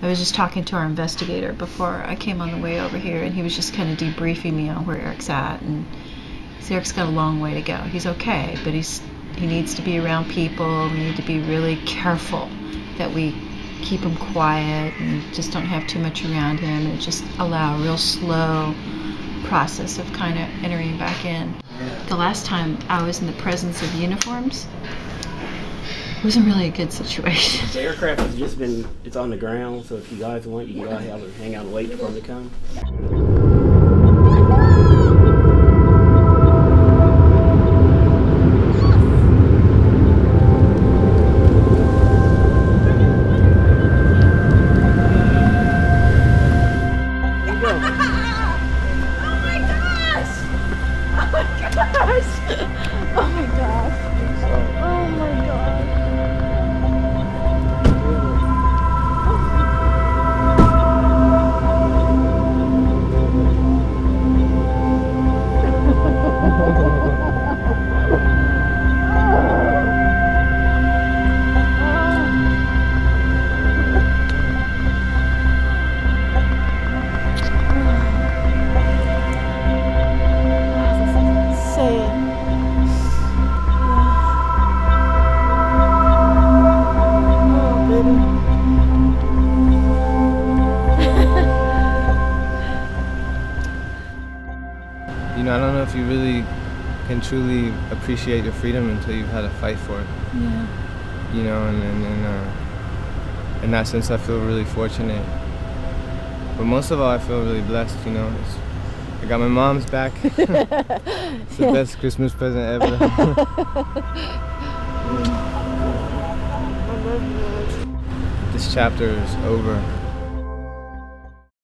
I was just talking to our investigator before I came on the way over here, and he was just kind of debriefing me on where Eric's at. And Eric's got a long way to go. He's okay, but he's he needs to be around people. We need to be really careful that we keep him quiet and just don't have too much around him, and just allow a real slow process of kind of entering back in. The last time I was in the presence of uniforms, it wasn't really a good situation. The aircraft has just been, it's on the ground, so if you guys want, you can go ahead and hang out and wait for them to come. Oh my gosh! Oh know, I don't know if you really can truly appreciate your freedom until you've had to fight for it. Yeah. You know, and, and, and uh, in that sense, I feel really fortunate. But most of all, I feel really blessed. You know, it's, I got my mom's back. it's the best Christmas present ever. this chapter is over.